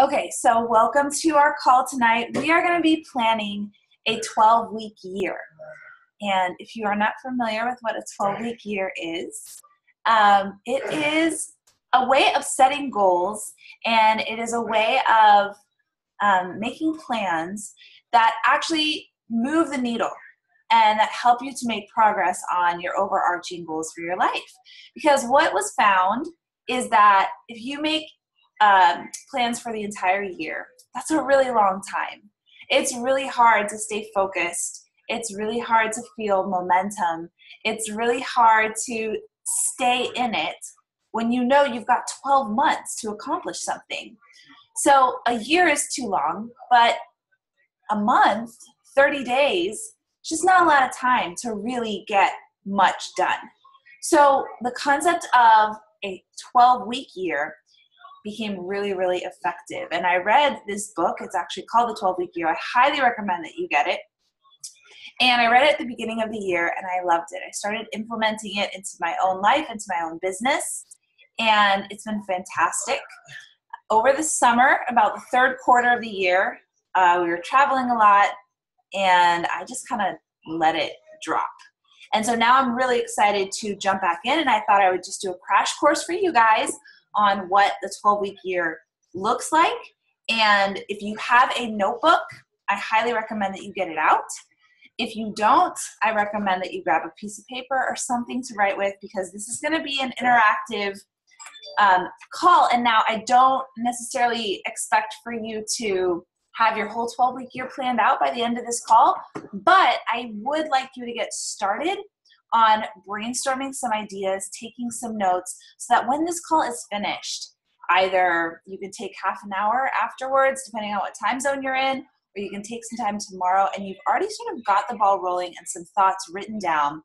Okay, so welcome to our call tonight. We are going to be planning a 12 week year. And if you are not familiar with what a 12 week year is, um, it is a way of setting goals and it is a way of um, making plans that actually move the needle and that help you to make progress on your overarching goals for your life. Because what was found is that if you make um, plans for the entire year, that's a really long time. It's really hard to stay focused. It's really hard to feel momentum. It's really hard to stay in it when you know you've got 12 months to accomplish something. So a year is too long, but a month, 30 days, just not a lot of time to really get much done. So the concept of a 12 week year became really, really effective. And I read this book, it's actually called The 12 Week Year. I highly recommend that you get it. And I read it at the beginning of the year and I loved it. I started implementing it into my own life, into my own business, and it's been fantastic. Over the summer, about the third quarter of the year, uh, we were traveling a lot and I just kind of let it drop. And so now I'm really excited to jump back in, and I thought I would just do a crash course for you guys on what the 12 week year looks like. And if you have a notebook, I highly recommend that you get it out. If you don't, I recommend that you grab a piece of paper or something to write with because this is going to be an interactive um, call. And now I don't necessarily expect for you to have your whole 12 week year planned out by the end of this call, but I would like you to get started on brainstorming some ideas, taking some notes, so that when this call is finished, either you can take half an hour afterwards, depending on what time zone you're in, or you can take some time tomorrow and you've already sort of got the ball rolling and some thoughts written down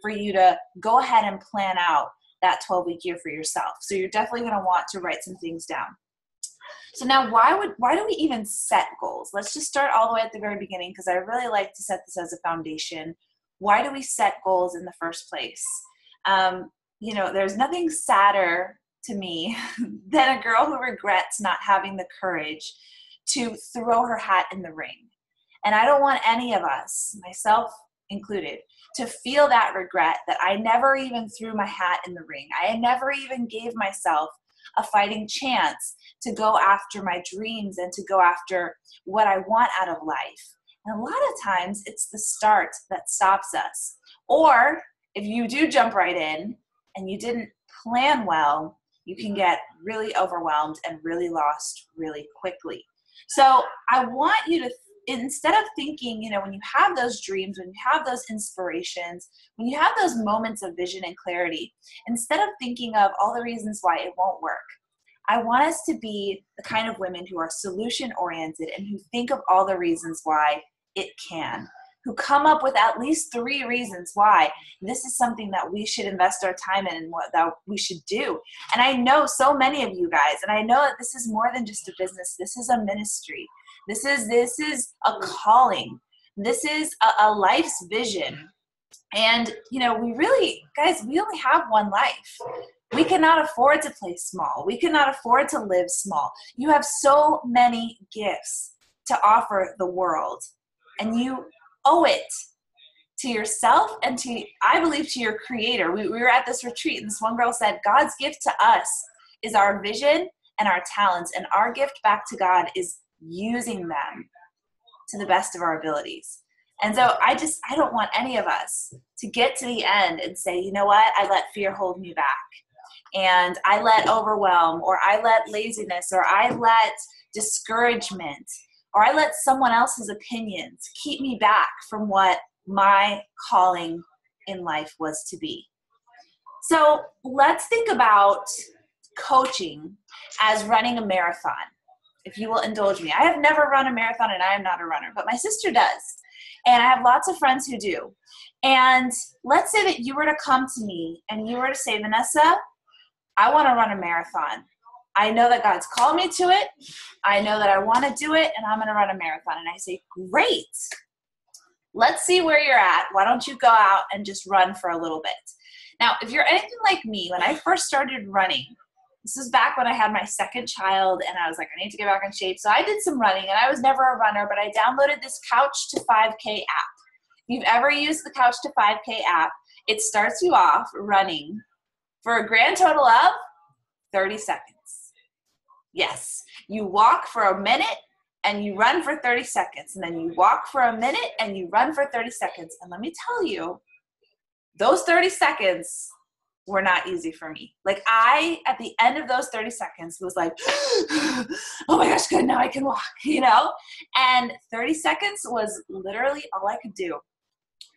for you to go ahead and plan out that 12 week year for yourself. So you're definitely going to want to write some things down. So now why would why do we even set goals? Let's just start all the way at the very beginning because I really like to set this as a foundation. Why do we set goals in the first place? Um, you know, there's nothing sadder to me than a girl who regrets not having the courage to throw her hat in the ring. And I don't want any of us, myself included, to feel that regret that I never even threw my hat in the ring. I never even gave myself a fighting chance to go after my dreams and to go after what I want out of life. And a lot of times it's the start that stops us. Or if you do jump right in and you didn't plan well, you can mm-hmm. get really overwhelmed and really lost really quickly. So I want you to instead of thinking, you know, when you have those dreams, when you have those inspirations, when you have those moments of vision and clarity, instead of thinking of all the reasons why it won't work, I want us to be the kind of women who are solution oriented and who think of all the reasons why it can, who come up with at least three reasons why this is something that we should invest our time in and what that we should do. And I know so many of you guys, and I know that this is more than just a business, this is a ministry. This is this is a calling. This is a, a life's vision. And you know, we really guys, we only have one life. We cannot afford to play small. We cannot afford to live small. You have so many gifts to offer the world, and you owe it to yourself and to, I believe, to your creator. We, we were at this retreat, and this one girl said, God's gift to us is our vision and our talents, and our gift back to God is using them to the best of our abilities. And so I just, I don't want any of us to get to the end and say, you know what, I let fear hold me back. And I let overwhelm, or I let laziness, or I let discouragement, or I let someone else's opinions keep me back from what my calling in life was to be. So let's think about coaching as running a marathon if you will indulge me. I have never run a marathon and I am not a runner, but my sister does. And I have lots of friends who do. And let's say that you were to come to me and you were to say, Vanessa, I want to run a marathon. I know that God's called me to it. I know that I want to do it and I'm going to run a marathon. And I say, Great. Let's see where you're at. Why don't you go out and just run for a little bit? Now, if you're anything like me, when I first started running, this is back when I had my second child and I was like, I need to get back in shape. So I did some running and I was never a runner, but I downloaded this Couch to 5K app. If you've ever used the Couch to 5K app, it starts you off running for a grand total of 30 seconds. Yes, you walk for a minute and you run for 30 seconds, and then you walk for a minute and you run for 30 seconds. And let me tell you, those 30 seconds were not easy for me. Like I, at the end of those 30 seconds, was like, oh my gosh, good, now I can walk, you know? And 30 seconds was literally all I could do.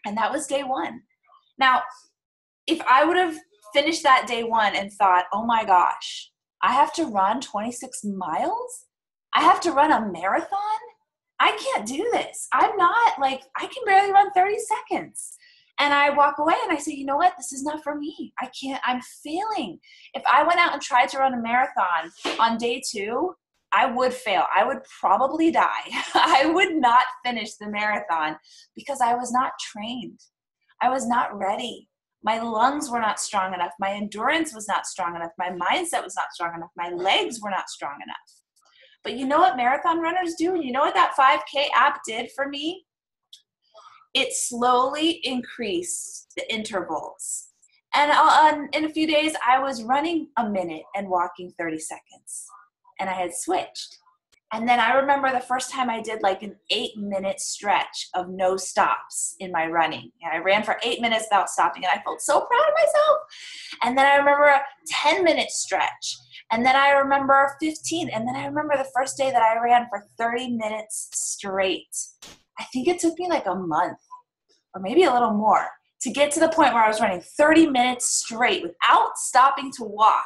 And that was day one. Now, if I would have finished that day one and thought, oh my gosh, I have to run 26 miles? I have to run a marathon? I can't do this. I'm not like, I can barely run 30 seconds and I walk away and I say, you know what, this is not for me. I can't, I'm failing. If I went out and tried to run a marathon on day two, I would fail. I would probably die. I would not finish the marathon because I was not trained. I was not ready. My lungs were not strong enough. My endurance was not strong enough. My mindset was not strong enough. My legs were not strong enough. But you know what marathon runners do? You know what that 5K app did for me? it slowly increased the intervals. And on, in a few days, I was running a minute and walking 30 seconds. And I had switched. And then I remember the first time I did like an eight minute stretch of no stops in my running. And I ran for eight minutes without stopping, and I felt so proud of myself. And then I remember a 10 minute stretch. And then I remember 15. And then I remember the first day that I ran for 30 minutes straight. I think it took me like a month or maybe a little more to get to the point where I was running 30 minutes straight without stopping to walk.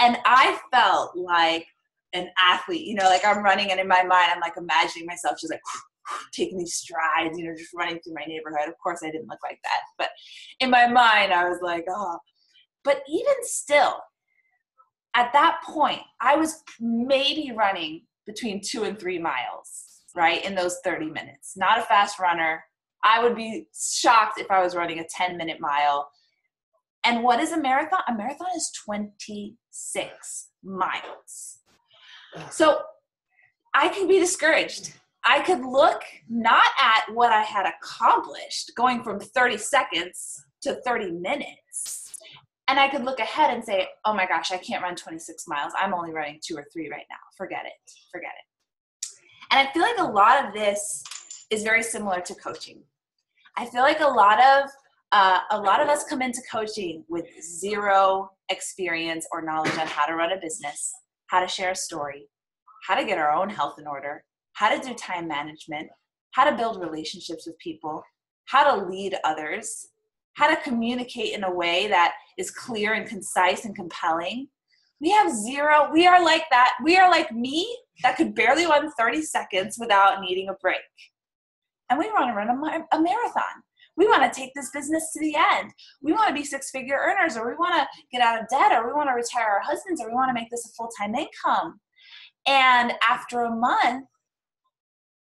And I felt like an athlete, you know, like I'm running and in my mind, I'm like imagining myself just like taking these strides, you know, just running through my neighborhood. Of course, I didn't look like that, but in my mind, I was like, oh. But even still, at that point, I was maybe running between two and three miles right, in those 30 minutes. Not a fast runner. I would be shocked if I was running a 10 minute mile. And what is a marathon? A marathon is 26 miles. So I could be discouraged. I could look not at what I had accomplished going from 30 seconds to 30 minutes. And I could look ahead and say, oh my gosh, I can't run 26 miles. I'm only running two or three right now. Forget it. Forget it. And I feel like a lot of this is very similar to coaching. I feel like a lot of uh, a lot of us come into coaching with zero experience or knowledge on how to run a business, how to share a story, how to get our own health in order, how to do time management, how to build relationships with people, how to lead others, how to communicate in a way that is clear and concise and compelling. We have zero, we are like that. We are like me that could barely run 30 seconds without needing a break. And we want to run a, a marathon. We want to take this business to the end. We want to be six figure earners, or we want to get out of debt, or we want to retire our husbands, or we want to make this a full time income. And after a month,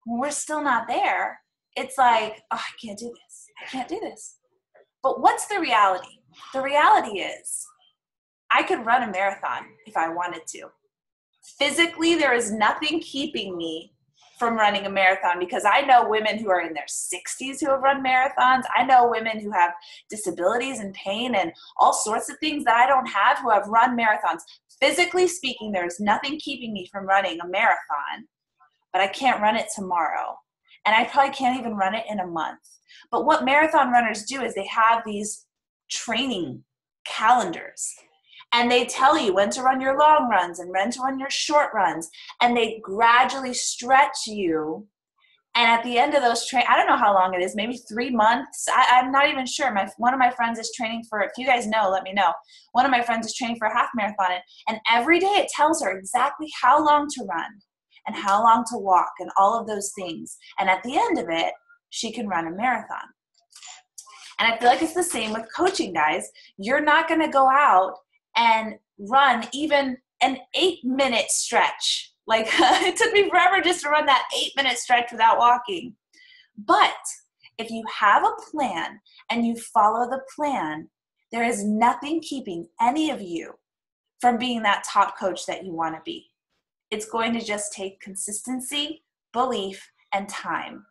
we're still not there. It's like, oh, I can't do this. I can't do this. But what's the reality? The reality is, I could run a marathon if I wanted to physically there is nothing keeping me from running a marathon because I know women who are in their 60s who have run marathons. I know women who have disabilities and pain and all sorts of things that I don't have who have run marathons. Physically speaking, there's nothing keeping me from running a marathon, but I can't run it tomorrow. And I probably can't even run it in a month. But what marathon runners do is they have these training calendars and they tell you when to run your long runs and when to run your short runs. And they gradually stretch you. And at the end of those train i don't know how long it is maybe three months. I, am not even sure. My one of my friends is training for if you guys know let me know. One of my friends is training for a half marathon and, and every day it tells her exactly how long to run and how long to walk and all of those things. And at the end of it she can run a marathon. And i feel like it's the same with coaching guys. You're not going to go out and run even an eight minute stretch. Like it took me forever just to run that eight minute stretch without walking. But if you have a plan and you follow the plan, there is nothing keeping any of you from being that top coach that you want to be. It's going to just take consistency, belief, and time.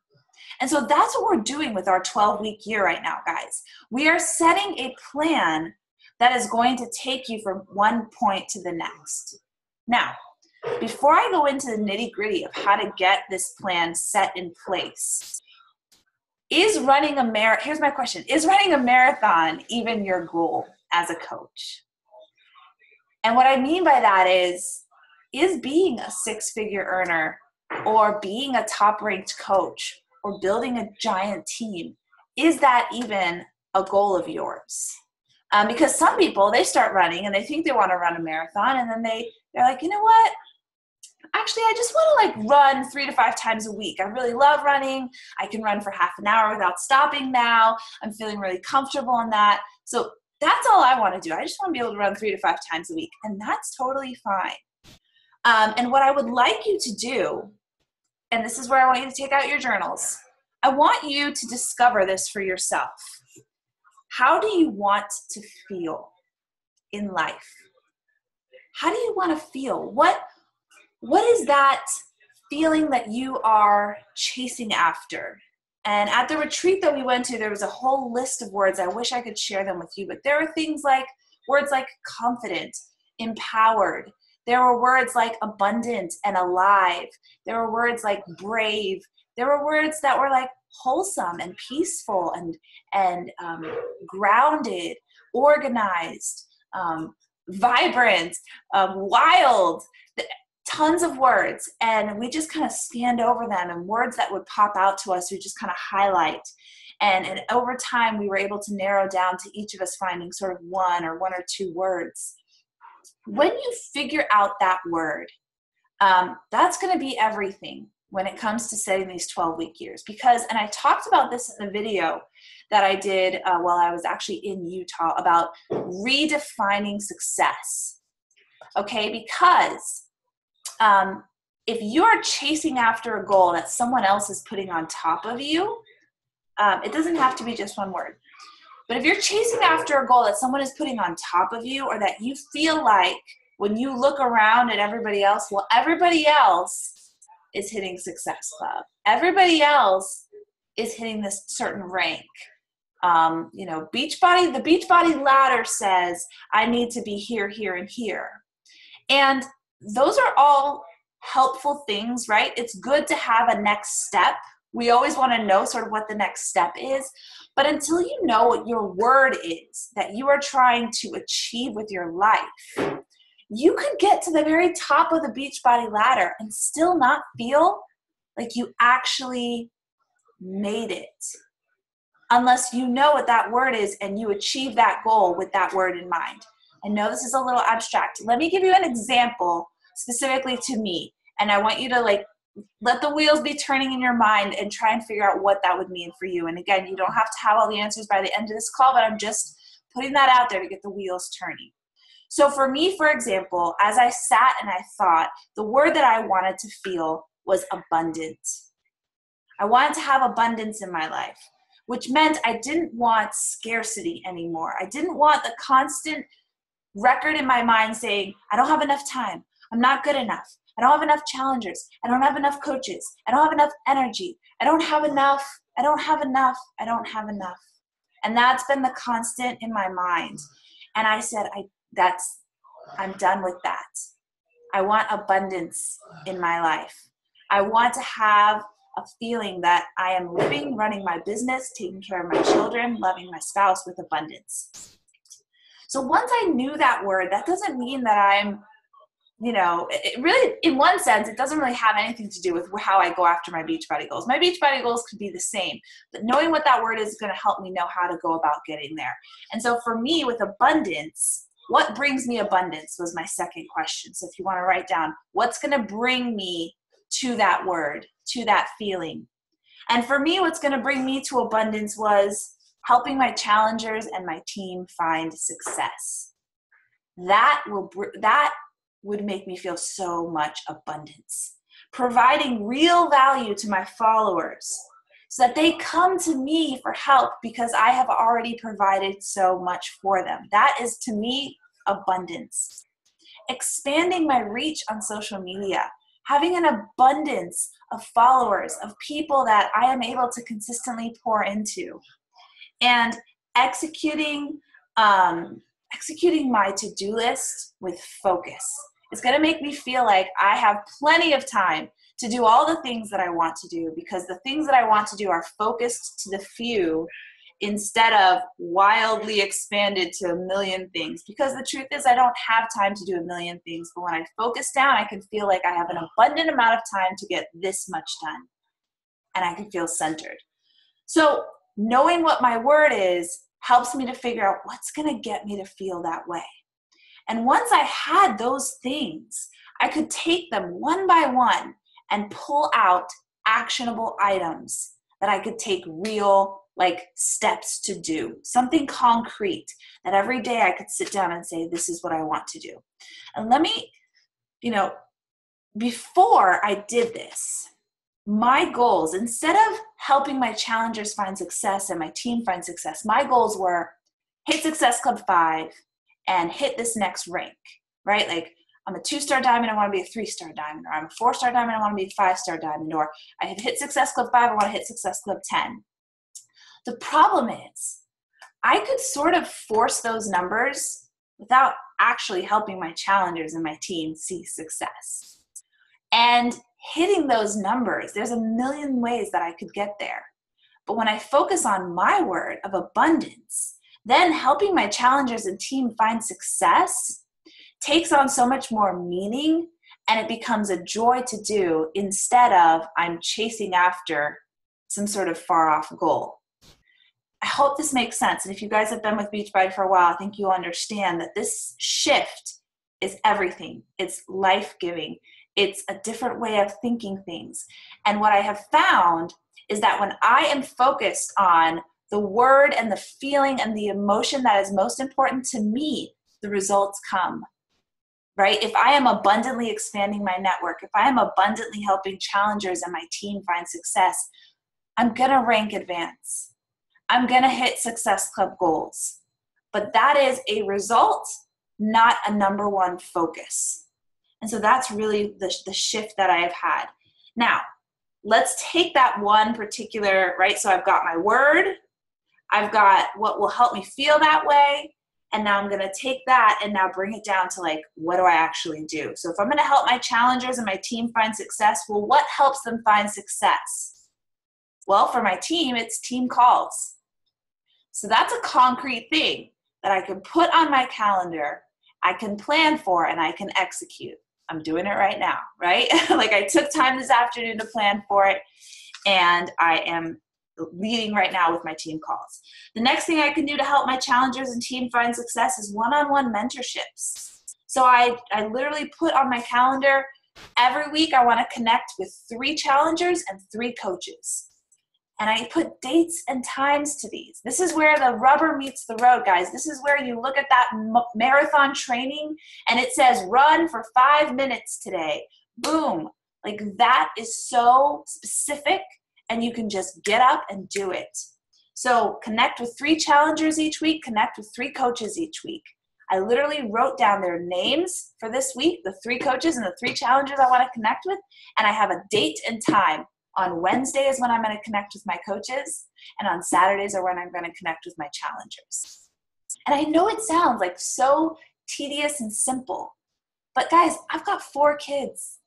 And so that's what we're doing with our 12 week year right now, guys. We are setting a plan that is going to take you from one point to the next. Now, before I go into the nitty gritty of how to get this plan set in place, is running a marathon, here's my question Is running a marathon even your goal as a coach? And what I mean by that is, is being a six figure earner or being a top ranked coach or building a giant team, is that even a goal of yours? Um, because some people they start running and they think they want to run a marathon and then they they're like you know what? Actually i just want to like run three to five times a week. I really love running. I can run for half an hour without stopping now. I'm feeling really comfortable in that. So that's all i want to do. I just want to be able to run three to five times a week and that's totally fine. Um, and what i would like you to do and this is where i want you to take out your journals i want you to discover this for yourself how do you want to feel in life? How do you want to feel? What what is that feeling that you are chasing after? And at the retreat that we went to there was a whole list of words. I wish i could share them with you but there are things like words like confident empowered. There were words like abundant and alive. There were words like brave. There were words that were like wholesome and peaceful and and um, grounded, organized, um, vibrant, um, wild. Tons of words, and we just kind of scanned over them, and words that would pop out to us, we just kind of highlight. And, and over time, we were able to narrow down to each of us finding sort of one or one or two words. When you figure out that word, um, that's going to be everything when it comes to setting these 12 week years. Because and i talked about this in the video that i did uh, while i was actually in utah about redefining success. Okay because um, if you're chasing after a goal that someone else is putting on top of you um, it doesn't have to be just one word. But if you're chasing after a goal that someone is putting on top of you or that you feel like when you look around at everybody else well everybody else is hitting Success Club. Everybody else is hitting this certain rank. Um, you know, Beachbody, the Beachbody ladder says, I need to be here, here, and here. And those are all helpful things, right? It's good to have a next step. We always want to know sort of what the next step is. But until you know what your word is that you are trying to achieve with your life, you could get to the very top of the Beachbody ladder and still not feel like you actually made it unless you know what that word is and you achieve that goal with that word in mind. I know this is a little abstract. Let me give you an example specifically to me. And I want you to like let the wheels be turning in your mind and try and figure out what that would mean for you. And again, you don't have to have all the answers by the end of this call, but I'm just putting that out there to get the wheels turning. So for me, for example, as I sat and I thought, the word that I wanted to feel was abundant. I wanted to have abundance in my life, which meant I didn't want scarcity anymore. I didn't want the constant record in my mind saying, I don't have enough time. I'm not good enough. I don't have enough challengers. I don't have enough coaches. I don't have enough energy. I don't have enough. I don't have enough. I don't have enough. And that's been the constant in my mind. And I said, I that's i'm done with that i want abundance in my life i want to have a feeling that i am living running my business taking care of my children loving my spouse with abundance so once i knew that word that doesn't mean that i'm you know, it really, in one sense, it doesn't really have anything to do with how I go after my Beachbody goals. My Beachbody goals could be the same, but knowing what that word is, is going to help me know how to go about getting there. And so for me, with abundance, what brings me abundance was my second question. So if you want to write down what's going to bring me to that word, to that feeling. And for me, what's going to bring me to abundance was helping my challengers and my team find success. That will that would make me feel so much abundance. Providing real value to my followers so that they come to me for help because I have already provided so much for them. That is to me abundance. expanding my reach on social media, having an abundance of followers, of people that I am able to consistently pour into, and executing um, executing my to-do list with focus. It's going to make me feel like I have plenty of time to do all the things that I want to do because the things that I want to do are focused to the few instead of wildly expanded to a million things. Because the truth is, I don't have time to do a million things, but when I focus down, I can feel like I have an abundant amount of time to get this much done and I can feel centered. So, knowing what my word is helps me to figure out what's going to get me to feel that way. And once I had those things, I could take them one by one and pull out actionable items that I could take real like steps to do, something concrete that every day I could sit down and say, This is what I want to do. And let me, you know, before I did this, my goals, instead of helping my challengers find success and my team find success, my goals were hit Success Club 5 and hit this next rank, right? Like, I'm a two star diamond, I want to be a three star diamond, or I'm a four star diamond, I want to be a five star diamond, or I have hit Success Club 5, I want to hit Success Club 10. The problem is, I could sort of force those numbers without actually helping my challengers and my team see success. And hitting those numbers, there's a million ways that I could get there. But when I focus on my word of abundance, then helping my challengers and team find success takes on so much more meaning and it becomes a joy to do instead of I'm chasing after some sort of far off goal. I hope this makes sense. And if you guys have been with Beachbody for a while, I think you'll understand that this shift is everything. It's life giving it's a different way of thinking things. And what I have found is that when I am focused on the word and the feeling and the emotion that is most important to me, the results come. Right? If I am abundantly expanding my network, if I am abundantly helping challengers and my team find success, I'm going to rank advance. I'm going to hit Success Club goals. But that is a result, not a number one focus. And so that's really the, the shift that I have had. Now, let's take that one particular, right? So I've got my word, I've got what will help me feel that way. And now I'm going to take that and now bring it down to like, what do I actually do? So if I'm going to help my challengers and my team find success, well, what helps them find success? Well, for my team, it's team calls. So that's a concrete thing that I can put on my calendar, I can plan for, and I can execute. I'm doing it right now, right? like I took time this afternoon to plan for it, and I am leading right now with my team calls. The next thing I can do to help my challengers and team find success is one on one mentorships. So I, I literally put on my calendar every week I want to connect with three challengers and three coaches and I put dates and times to these. This is where the rubber meets the road, guys. This is where you look at that marathon training and it says run for five minutes today. Boom. Like that is so specific, and you can just get up and do it. So connect with three challengers each week, connect with three coaches each week. I literally wrote down their names for this week, the three coaches and the three challengers I want to connect with, and I have a date and time on Wednesday is when I'm going to connect with my coaches, and on Saturdays are when I'm going to connect with my challengers. And I know it sounds like so tedious and simple, but guys, I've got four kids.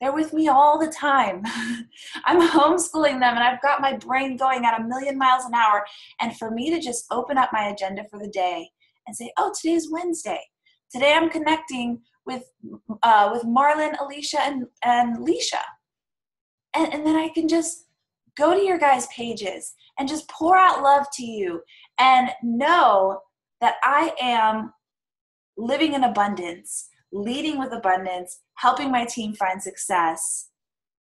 They're with me all the time. I'm homeschooling them and I've got my brain going at a million miles an hour. And for me to just open up my agenda for the day and say, oh, today's Wednesday. Today I'm connecting with, uh, with Marlon, Alicia, and, and Leisha and, and then I can just go to your guys' pages and just pour out love to you and know that I am living in abundance, leading with abundance, helping my team find success.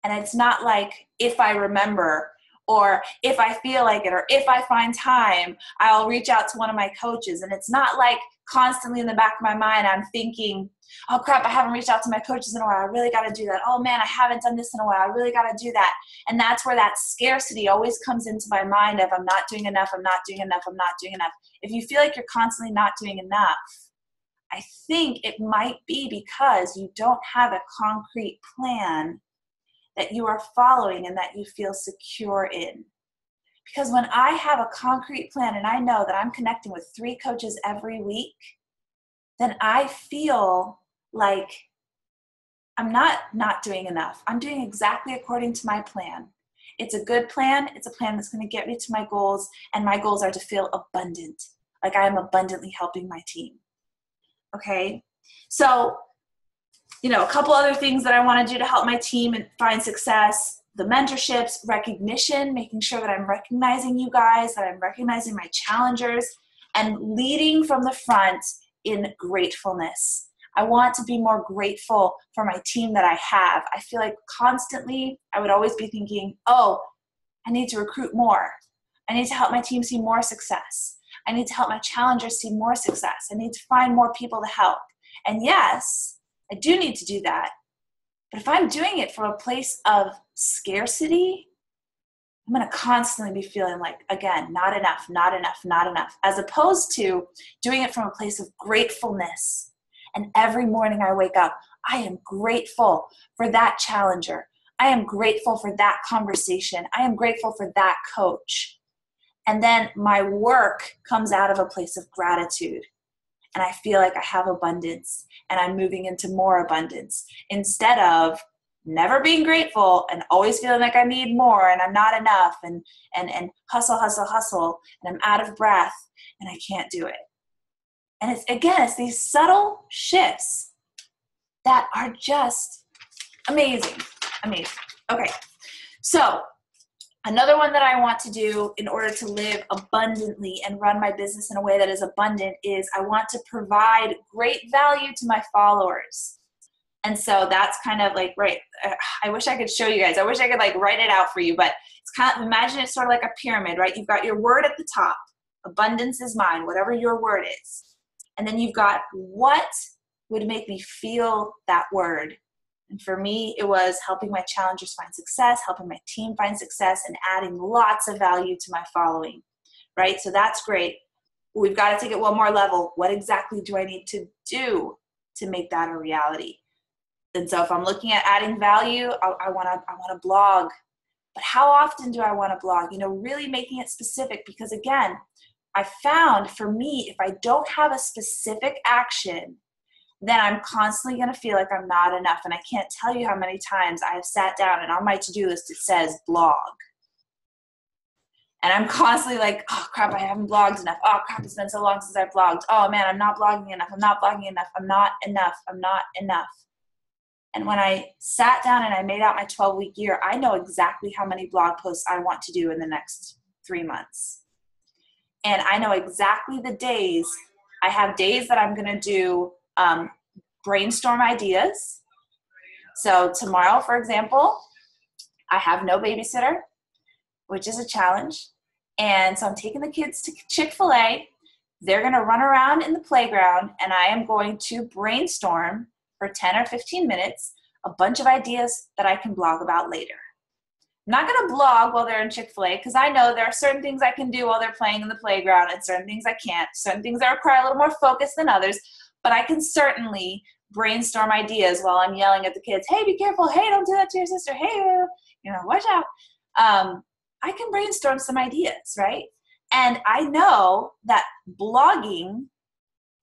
And it's not like if I remember or if I feel like it or if I find time, I'll reach out to one of my coaches. And it's not like constantly in the back of my mind, I'm thinking, oh crap, I haven't reached out to my coaches in a while. I really got to do that. Oh man, I haven't done this in a while. I really got to do that. And that's where that scarcity always comes into my mind of I'm not doing enough, I'm not doing enough, I'm not doing enough. If you feel like you're constantly not doing enough, I think it might be because you don't have a concrete plan that you are following and that you feel secure in. Because when I have a concrete plan and I know that I'm connecting with three coaches every week, then I feel like I'm not not doing enough. I'm doing exactly according to my plan. It's a good plan. It's a plan that's going to get me to my goals and my goals are to feel abundant. Like I am abundantly helping my team. Okay? So, you know, a couple other things that I want to do to help my team and find success the mentorships, recognition, making sure that I'm recognizing you guys, that I'm recognizing my challengers, and leading from the front in gratefulness. I want to be more grateful for my team that I have. I feel like constantly I would always be thinking, oh, I need to recruit more. I need to help my team see more success. I need to help my challengers see more success. I need to find more people to help. And yes, I do need to do that. But if I'm doing it from a place of scarcity, I'm going to constantly be feeling like, again, not enough, not enough, not enough, as opposed to doing it from a place of gratefulness. And every morning I wake up, I am grateful for that challenger. I am grateful for that conversation. I am grateful for that coach. And then my work comes out of a place of gratitude and I feel like I have abundance and I'm moving into more abundance instead of never being grateful and always feeling like I need more and I'm not enough and and and hustle hustle hustle and I'm out of breath and I can't do it. And it's again it's these subtle shifts that are just amazing. Amazing. Okay. So, Another one that I want to do in order to live abundantly and run my business in a way that is abundant is I want to provide great value to my followers. And so that's kind of like, right, I wish I could show you guys. I wish I could like write it out for you, but it's kind of, imagine it's sort of like a pyramid, right? You've got your word at the top, abundance is mine, whatever your word is. And then you've got what would make me feel that word and for me, it was helping my challengers find success, helping my team find success, and adding lots of value to my following, right? So that's great. We've got to take it one more level. What exactly do I need to do to make that a reality? And so if I'm looking at adding value, I want to I want to blog. But how often do I want to blog? You know, really making it specific because again, I found for me, if I don't have a specific action then I'm constantly going to feel like I'm not enough. And I can't tell you how many times I have sat down and on my to do list it says blog. And I'm constantly like, oh crap, I haven't blogged enough. Oh crap, it's been so long since I've blogged. Oh man, I'm not blogging enough. I'm not blogging enough. I'm not enough. I'm not enough. And when I sat down and I made out my 12 week year, I know exactly how many blog posts I want to do in the next three months. And I know exactly the days. I have days that I'm going to do um, brainstorm ideas. So, tomorrow, for example, I have no babysitter, which is a challenge. And so, I'm taking the kids to Chick fil A. They're going to run around in the playground, and I am going to brainstorm for 10 or 15 minutes a bunch of ideas that I can blog about later. I'm not going to blog while they're in Chick fil A because I know there are certain things I can do while they're playing in the playground and certain things I can't. Certain things that require a little more focus than others but I can certainly brainstorm ideas while I'm yelling at the kids, hey, be careful, hey, don't do that to your sister, hey, you know, watch out. Um, I can brainstorm some ideas, right? And I know that blogging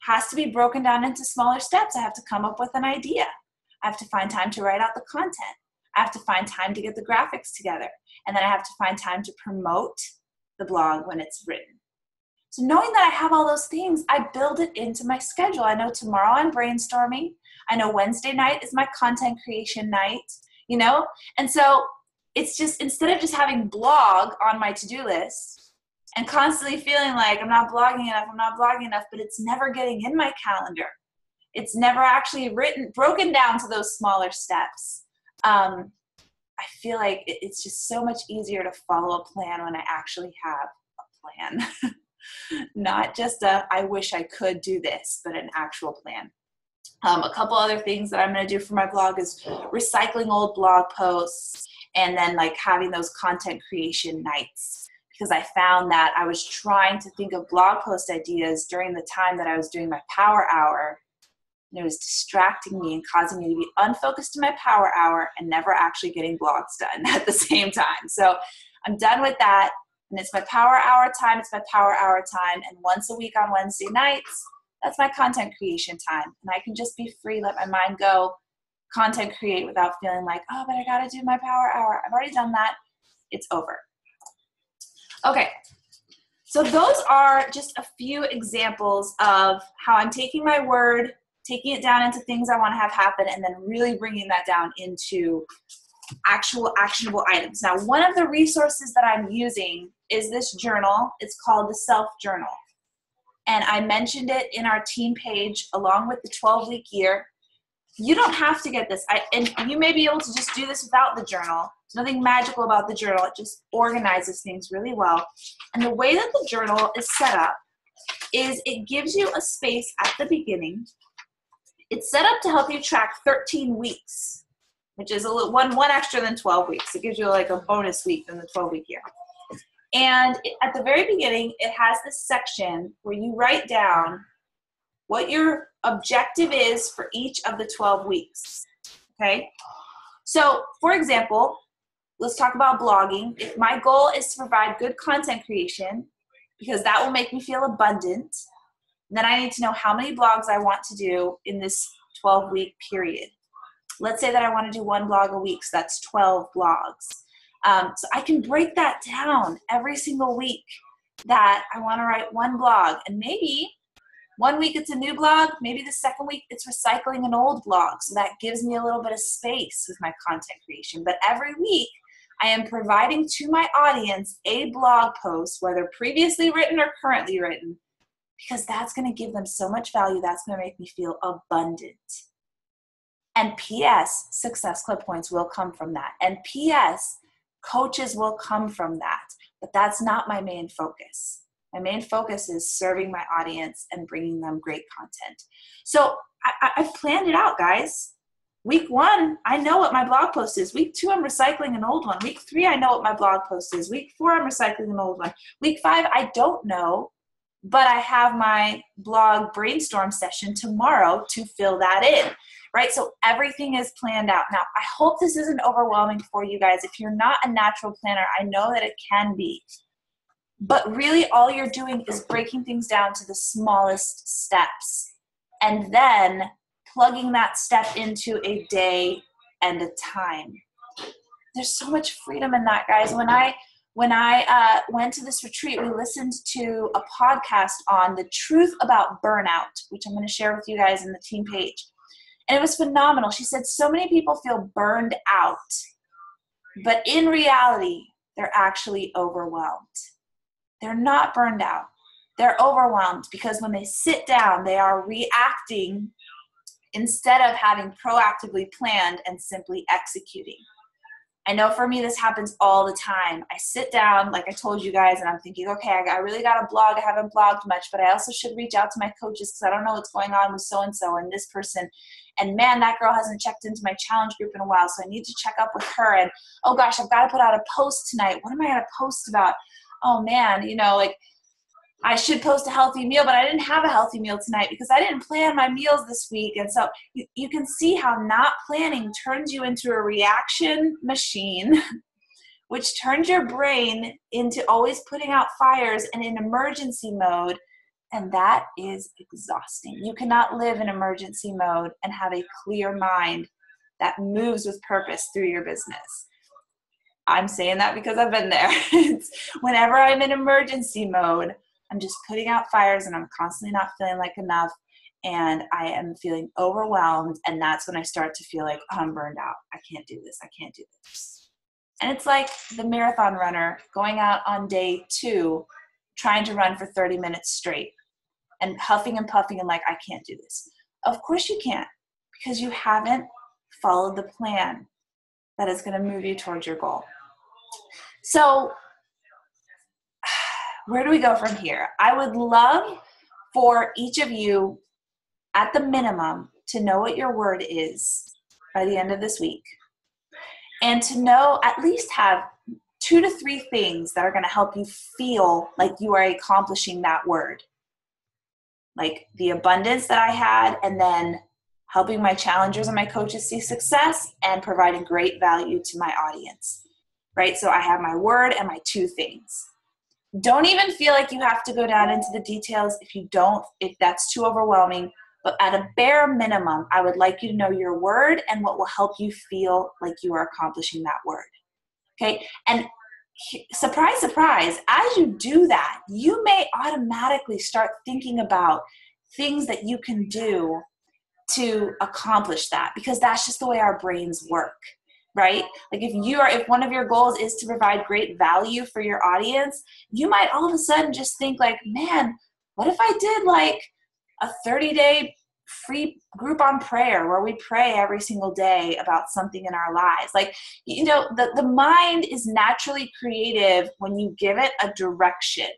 has to be broken down into smaller steps. I have to come up with an idea. I have to find time to write out the content. I have to find time to get the graphics together. And then I have to find time to promote the blog when it's written. So knowing that I have all those things, I build it into my schedule. I know tomorrow I'm brainstorming. I know Wednesday night is my content creation night, you know? And so it's just instead of just having blog on my to-do list and constantly feeling like I'm not blogging enough, I'm not blogging enough, but it's never getting in my calendar. It's never actually written broken down to those smaller steps. Um, I feel like it's just so much easier to follow a plan when I actually have a plan. not just a I wish I could do this, but an actual plan. Um, a couple other things that I'm going to do for my blog is recycling old blog posts and then like having those content creation nights because I found that I was trying to think of blog post ideas during the time that I was doing my power hour and it was distracting me and causing me to be unfocused in my power hour and never actually getting blogs done at the same time. So I'm done with that. And it's my power hour time. It's my power hour time. And once a week on Wednesday nights, that's my content creation time. And I can just be free, let my mind go, content create without feeling like, oh, but I got to do my power hour. I've already done that. It's over. Okay, so those are just a few examples of how I'm taking my word, taking it down into things I want to have happen, and then really bringing that down into actual actionable items. Now, one of the resources that I'm using is this journal. It's called the Self Journal. And I mentioned it in our team page along with the 12 week year. You don't have to get this. I, and you may be able to just do this without the journal. There's nothing magical about the journal. It just organizes things really well. And the way that the journal is set up is it gives you a space at the beginning. It's set up to help you track 13 weeks, which is a little, one one extra than 12 weeks. It gives you like a bonus week in the 12 week year. And at the very beginning, it has this section where you write down what your objective is for each of the 12 weeks. Okay? So, for example, let's talk about blogging. If my goal is to provide good content creation, because that will make me feel abundant, then I need to know how many blogs I want to do in this 12 week period. Let's say that I want to do one blog a week, so that's 12 blogs. Um, so I can break that down every single week that I want to write one blog. And maybe one week it's a new blog, maybe the second week it's recycling an old blog. So that gives me a little bit of space with my content creation. But every week I am providing to my audience a blog post, whether previously written or currently written, because that's going to give them so much value. That's going to make me feel abundant. And P.S., Success Club points will come from that. And P.S., Coaches will come from that, but that's not my main focus. My main focus is serving my audience and bringing them great content. So I, have planned it out, guys. Week one, I know what my blog post is. Week two, I'm recycling an old one. Week three, I know what my blog post is. Week four, I'm recycling an old one. Week five, I don't know, but I have my blog brainstorm session tomorrow to fill that in right? So everything is planned out. Now, I hope this isn't overwhelming for you guys. If you're not a natural planner, I know that it can be. But really, all you're doing is breaking things down to the smallest steps and then plugging that step into a day and a time. There's so much freedom in that, guys. When I when I uh, went to this retreat, we listened to a podcast on the truth about burnout, which I'm going to share with you guys in the team page. And it was phenomenal. She said so many people feel burned out, but in reality, they're actually overwhelmed. They're not burned out. They're overwhelmed because when they sit down, they are reacting instead of having proactively planned and simply executing. I know for me this happens all the time. I sit down, like I told you guys, and I'm thinking, okay, I, really got a blog. I haven't blogged much, but I also should reach out to my coaches because I don't know what's going on with so and so and this person. And man, that girl hasn't checked into my challenge group in a while, so I need to check up with her. And oh gosh, I've got to put out a post tonight. What am I going to post about? Oh man, you know, like I should post a healthy meal, but I didn't have a healthy meal tonight because I didn't plan my meals this week. And so you, you can see how not planning turns you into a reaction machine, which turns your brain into always putting out fires and in emergency mode. And that is exhausting. You cannot live in emergency mode and have a clear mind that moves with purpose through your business. I'm saying that because I've been there. whenever I'm in emergency mode, I'm just putting out fires and I'm constantly not feeling like enough and I am feeling overwhelmed. And that's when I start to feel like, oh, I'm burned out. I can't do this. I can't do this. And it's like the marathon runner going out on day two, trying to run for 30 minutes straight and huffing and puffing and like, I can't do this. Of course you can't because you haven't followed the plan that is going to move you towards your goal. So where do we go from here? I would love for each of you, at the minimum, to know what your word is by the end of this week. And to know, at least have two to three things that are going to help you feel like you are accomplishing that word. Like the abundance that I had, and then helping my challengers and my coaches see success, and providing great value to my audience. Right? So I have my word and my two things. Don't even feel like you have to go down into the details if you don't, if that's too overwhelming. But at a bare minimum, I would like you to know your word and what will help you feel like you are accomplishing that word. Okay? And surprise, surprise, as you do that, you may automatically start thinking about things that you can do to accomplish that because that's just the way our brains work right? Like if you are if one of your goals is to provide great value for your audience you might all of a sudden just think like man what if i did like a 30 day free group on prayer where we pray every single day about something in our lives? Like you know the, the mind is naturally creative when you give it a direction.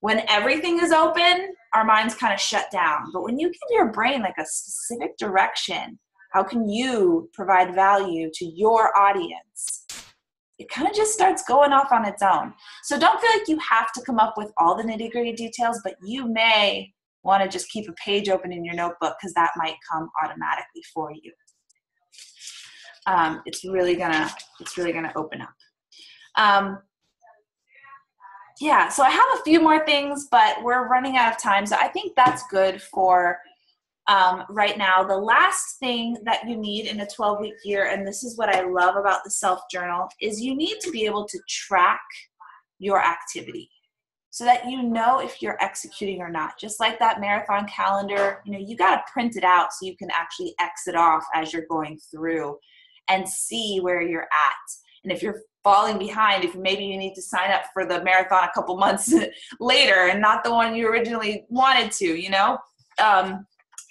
When everything is open our minds kind of shut down. But when you give your brain like a specific direction, how can you provide value to your audience? It kind of just starts going off on its own. So don't feel like you have to come up with all the nitty gritty details, but you may want to just keep a page open in your notebook because that might come automatically for you. Um, it's really gonna it's really gonna open up. Um, yeah, so I have a few more things, but we're running out of time. So I think that's good for um, right now. The last thing that you need in a 12 week year, and this is what I love about the self journal, is you need to be able to track your activity so that you know if you're executing or not. Just like that marathon calendar, you know, you got to print it out so you can actually exit off as you're going through and see where you're at. And if you're falling behind if maybe you need to sign up for the marathon a couple months later and not the one you originally wanted to you know um,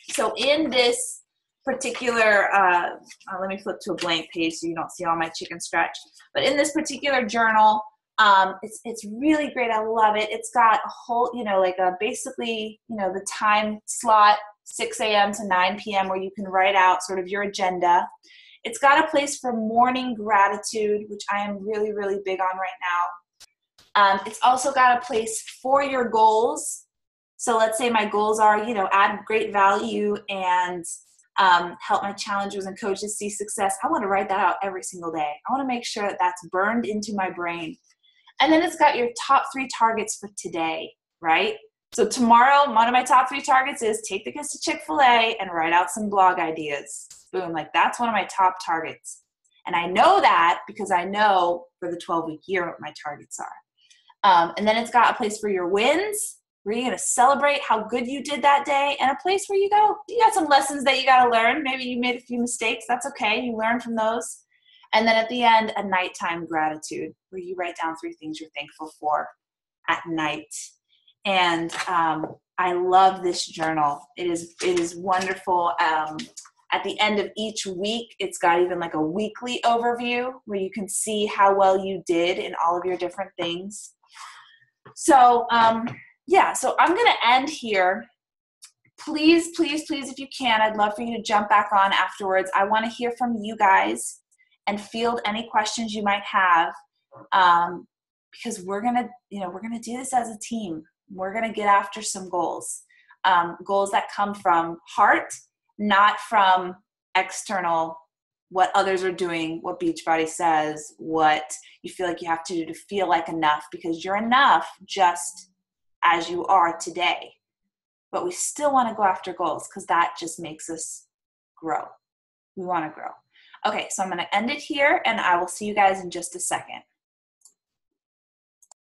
so in this particular uh, uh, let me flip to a blank page so you don't see all my chicken scratch but in this particular journal um, it's it's really great i love it it's got a whole you know like a basically you know the time slot 6 a.m to 9 p.m where you can write out sort of your agenda it's got a place for morning gratitude, which I am really, really big on right now. Um, it's also got a place for your goals. So let's say my goals are, you know, add great value and um, help my challengers and coaches see success. I want to write that out every single day. I want to make sure that that's burned into my brain. And then it's got your top three targets for today, right? So tomorrow, one of my top three targets is take the kids to Chick fil A and write out some blog ideas boom, like that's one of my top targets. And I know that because I know for the 12 week year what my targets are. Um, and then it's got a place for your wins where you're going to celebrate how good you did that day and a place where you go, you got some lessons that you got to learn. Maybe you made a few mistakes. That's okay. You learn from those. And then at the end, a nighttime gratitude where you write down three things you're thankful for at night. And um, I love this journal. It is it is wonderful. Um, at the end of each week, it's got even like a weekly overview where you can see how well you did in all of your different things. So, um, yeah, so I'm going to end here. Please, please, please, if you can, I'd love for you to jump back on afterwards. I want to hear from you guys and field any questions you might have um, because we're going to, you know, we're going to do this as a team. We're going to get after some goals, um, goals that come from heart not from external what others are doing, what Beachbody says, what you feel like you have to do to feel like enough because you're enough just as you are today. But we still want to go after goals because that just makes us grow. We want to grow. Okay, so I'm going to end it here and I will see you guys in just a second.